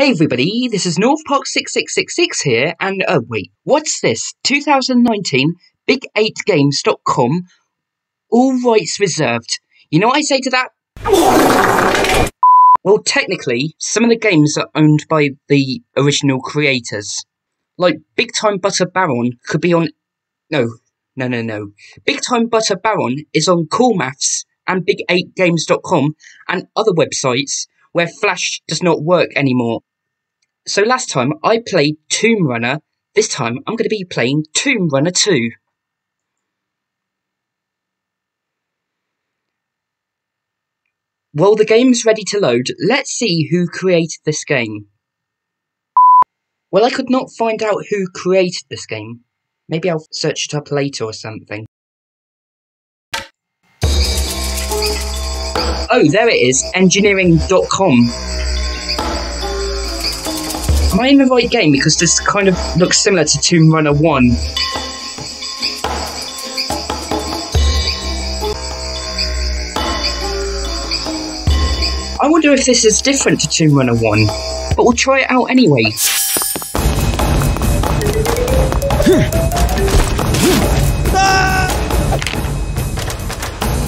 Hey everybody, this is North Park 6666 here, and oh wait, what's this? 2019 Big8Games.com, all rights reserved. You know what I say to that? Well, technically, some of the games are owned by the original creators. Like Big Time Butter Baron could be on. No, no, no, no. Big Time Butter Baron is on Cool Maths and Big8Games.com and other websites where Flash does not work anymore. So last time I played Tomb Runner. This time I'm going to be playing Tomb Runner 2. Well, the game's ready to load. Let's see who created this game. Well, I could not find out who created this game. Maybe I'll search it up later or something. Oh, there it is, engineering.com. Am I in the right game? Because this kind of looks similar to Tomb Runner 1. I wonder if this is different to Tomb Runner 1, but we'll try it out anyway.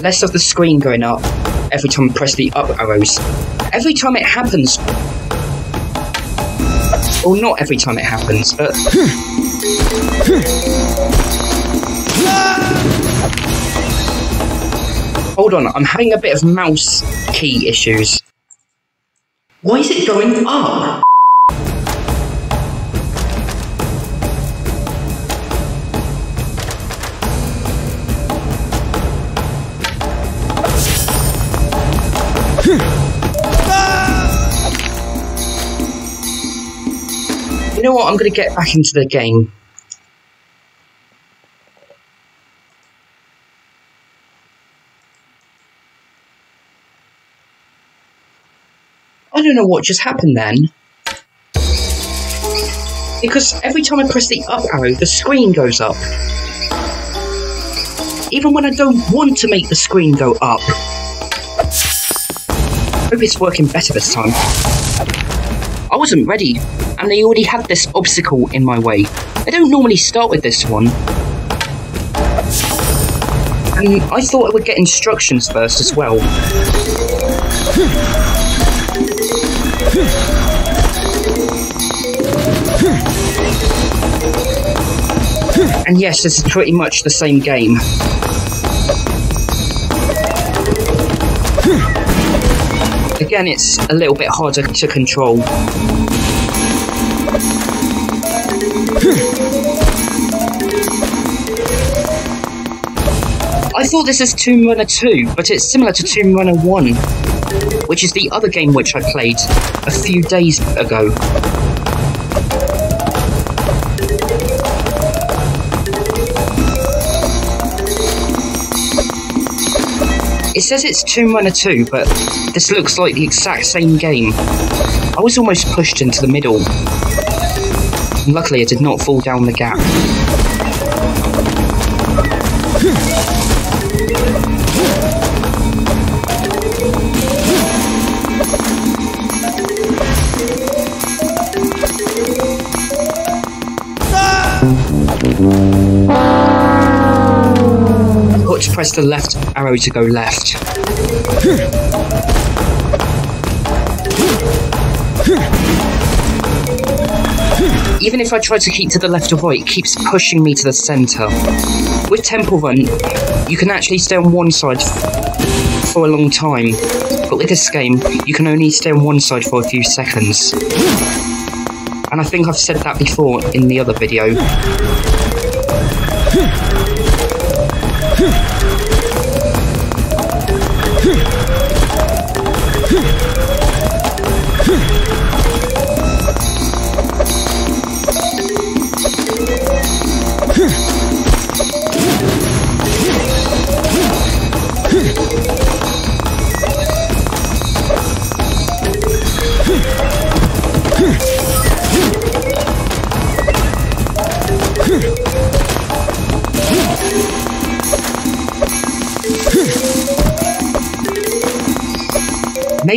Less of the screen going up every time I press the up arrows. Every time it happens. Well, not every time it happens, but. Hold on, I'm having a bit of mouse key issues. Why is it going up? You know what? I'm going to get back into the game. I don't know what just happened then. Because every time I press the up arrow, the screen goes up. Even when I don't want to make the screen go up. Hope it's working better this time. I wasn't ready, and they already had this obstacle in my way. I don't normally start with this one. And I thought I would get instructions first as well. And yes, this is pretty much the same game. Again, it's a little bit harder to control. I thought this is Tomb Runner 2, but it's similar to Tomb Runner 1, which is the other game which I played a few days ago. It says it's Tomb Runner 2, but this looks like the exact same game. I was almost pushed into the middle. Luckily, it did not fall down the gap. I've press the left arrow to go left. Even if I try to keep to the left or right, it keeps pushing me to the centre. With Temple Run, you can actually stay on one side for a long time, but with this game, you can only stay on one side for a few seconds. And I think I've said that before in the other video.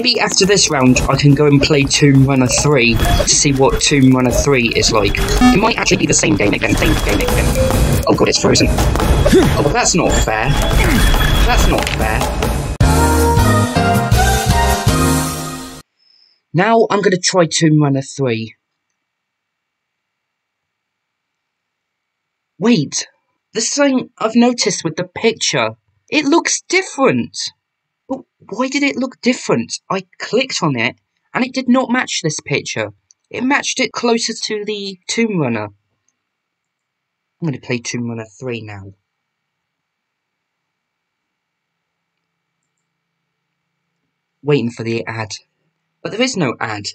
Maybe after this round, I can go and play Tomb Runner 3 to see what Tomb Runner 3 is like. It might actually be the same game again, same game again. Oh god, it's frozen. Oh, well, that's not fair. That's not fair. Now I'm going to try Tomb Runner 3. Wait, the thing I've noticed with the picture. It looks different. But why did it look different? I clicked on it and it did not match this picture. It matched it closer to the Tomb Runner. I'm going to play Tomb Runner 3 now. Waiting for the ad. But there is no ad.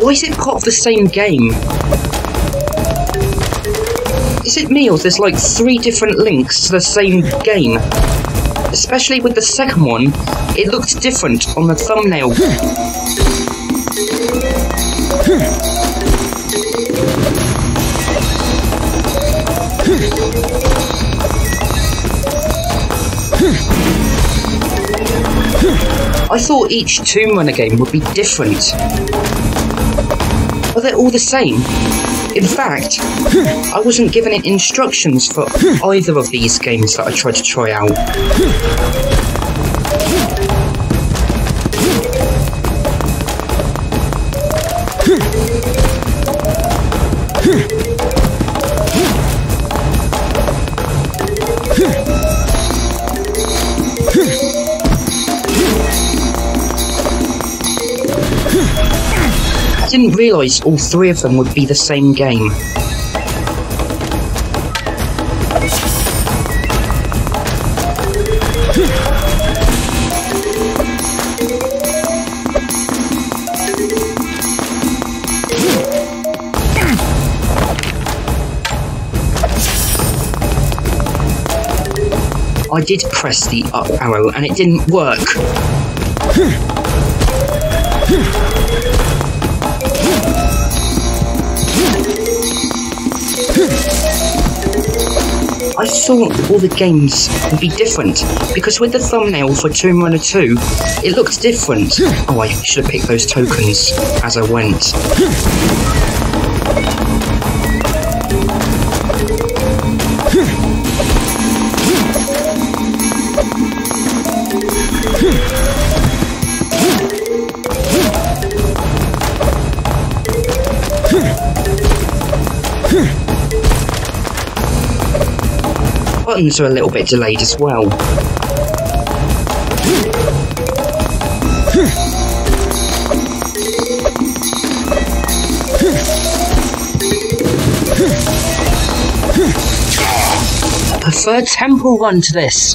Why is it part of the same game? Is it me or there's like three different links to the same game? Especially with the second one, it looked different on the thumbnail. I thought each Tomb Runner game would be different. Are they're all the same? In fact, I wasn't given instructions for either of these games that I tried to try out. I didn't realise all three of them would be the same game. I did press the up arrow and it didn't work. I thought all the games would be different because with the thumbnail for Tomb Runner 2, it looked different. Oh, I should have picked those tokens as I went. Buttons are a little bit delayed as well. I prefer Temple Run to this.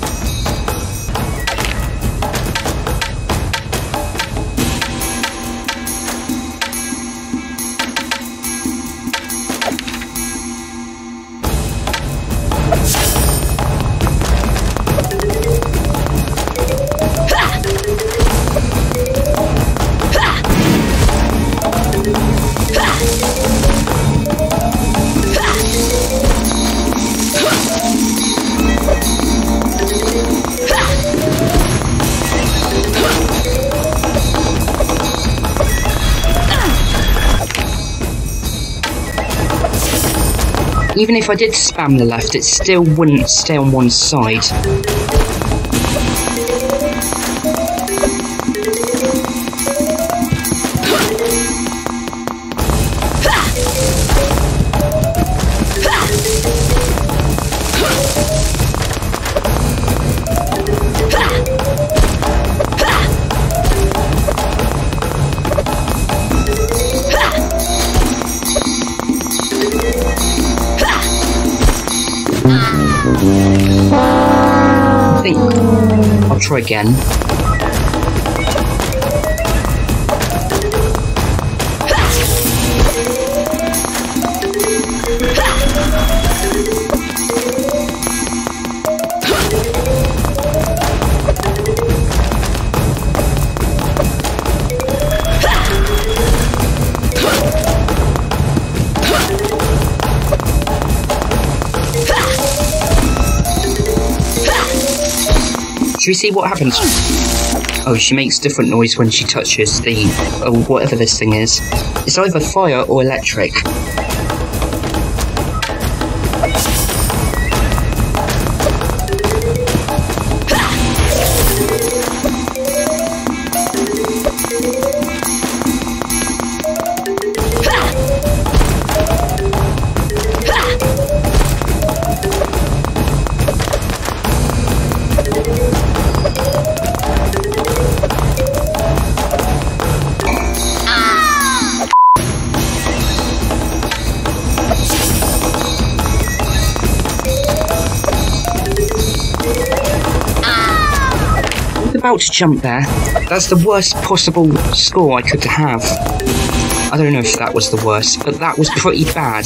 Even if I did spam the left, it still wouldn't stay on one side. I'll again. Should we see what happens? Oh, she makes different noise when she touches the, oh, whatever this thing is. It's either fire or electric. About to jump there. That's the worst possible score I could have. I don't know if that was the worst, but that was pretty bad.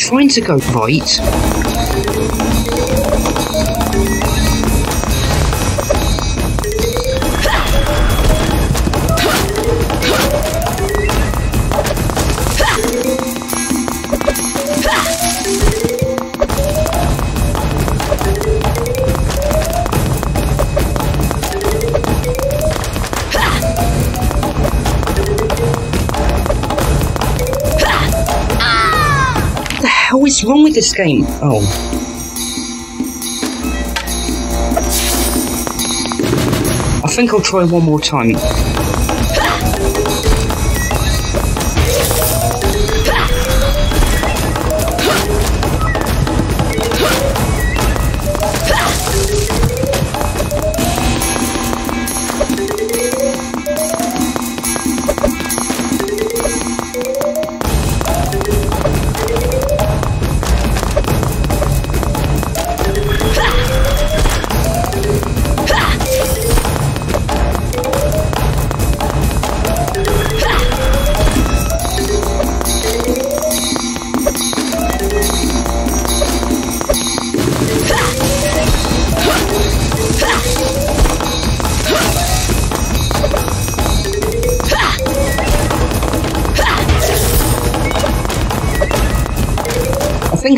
Trying to go right. Is wrong with this game? Oh. I think I'll try one more time.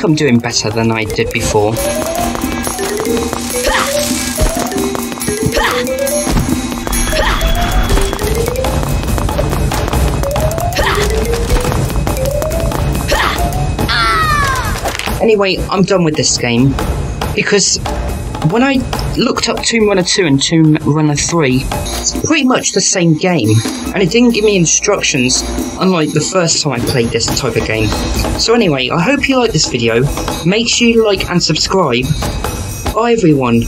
Think I'm doing better than I did before. Anyway, I'm done with this game because when I looked up Tomb Runner 2 and Tomb Runner 3, it's pretty much the same game, and it didn't give me instructions, unlike the first time I played this type of game. So anyway, I hope you like this video, make sure you like and subscribe. Bye everyone.